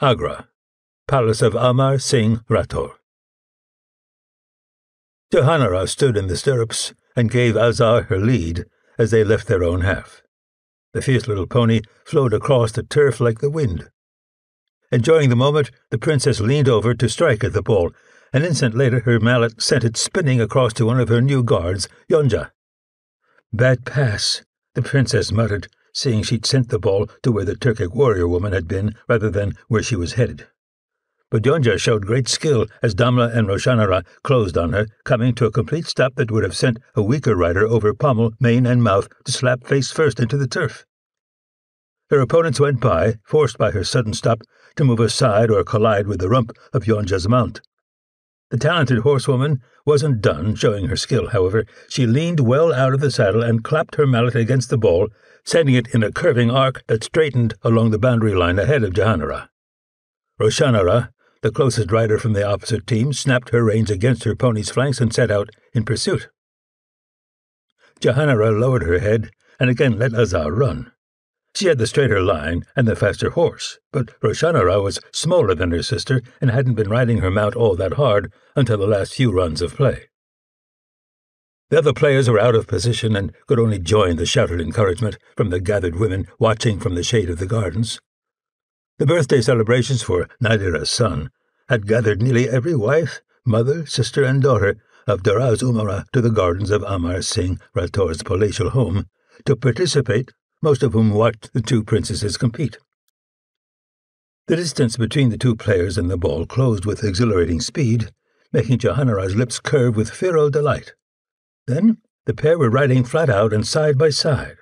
Agra, Palace of Amar Singh Rathore. Jahanara stood in the stirrups and gave Azar her lead as they left their own half. The fierce little pony flowed across the turf like the wind. Enjoying the moment, the princess leaned over to strike at the ball. An instant later, her mallet sent it spinning across to one of her new guards, Yonja. Bad pass, the princess muttered, seeing she'd sent the ball to where the Turkic warrior woman had been rather than where she was headed. But Yonja showed great skill as Damla and Roshanara closed on her, coming to a complete stop that would have sent a weaker rider over pommel, mane, and mouth to slap face first into the turf. Her opponents went by, forced by her sudden stop to move aside or collide with the rump of Yonja's mount. The talented horsewoman wasn't done showing her skill, however. She leaned well out of the saddle and clapped her mallet against the ball, sending it in a curving arc that straightened along the boundary line ahead of Jahanara. Roshanara, the closest rider from the opposite team, snapped her reins against her pony's flanks and set out in pursuit. Jahanara lowered her head and again let Azar run. She had the straighter line and the faster horse, but Roshanara was smaller than her sister and hadn't been riding her mount all that hard until the last few runs of play. The other players were out of position and could only join the shouted encouragement from the gathered women watching from the shade of the gardens. The birthday celebrations for Nadira's son had gathered nearly every wife, mother, sister, and daughter of Dara's Umara to the gardens of Amar Singh Rathore's palatial home to participate most of whom watched the two princesses compete. The distance between the two players and the ball closed with exhilarating speed, making Jahanara's lips curve with feral delight. Then the pair were riding flat out and side by side.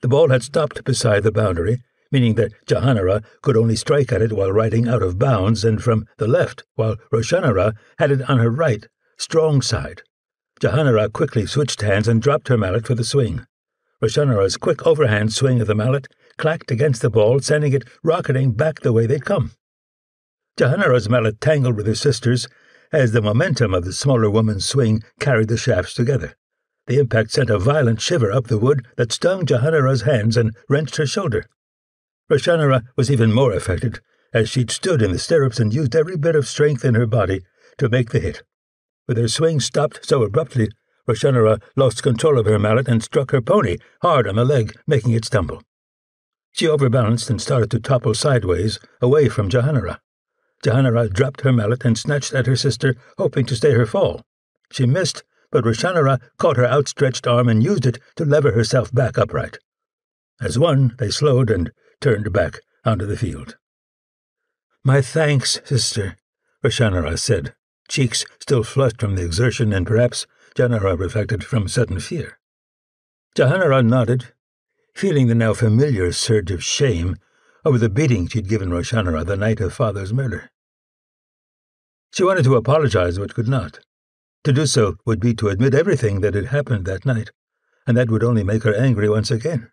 The ball had stopped beside the boundary, meaning that Jahanara could only strike at it while riding out of bounds and from the left, while Roshanara had it on her right, strong side. Jahanara quickly switched hands and dropped her mallet for the swing. Roshanara's quick overhand swing of the mallet clacked against the ball, sending it rocketing back the way they'd come. Jahanara's mallet tangled with her sister's as the momentum of the smaller woman's swing carried the shafts together. The impact sent a violent shiver up the wood that stung Jahanara's hands and wrenched her shoulder. Roshanara was even more affected, as she'd stood in the stirrups and used every bit of strength in her body to make the hit. With her swing stopped so abruptly, Roshanara lost control of her mallet and struck her pony hard on the leg, making it stumble. She overbalanced and started to topple sideways, away from Jahanara. Jahanara dropped her mallet and snatched at her sister, hoping to stay her fall. She missed, but Roshanara caught her outstretched arm and used it to lever herself back upright. As one, they slowed and turned back onto the field. My thanks, sister, Roshanara said, cheeks still flushed from the exertion and perhaps Jahanara reflected from sudden fear. Jahanara nodded, feeling the now familiar surge of shame over the beating she'd given Roshanara the night of father's murder. She wanted to apologize but could not. To do so would be to admit everything that had happened that night, and that would only make her angry once again.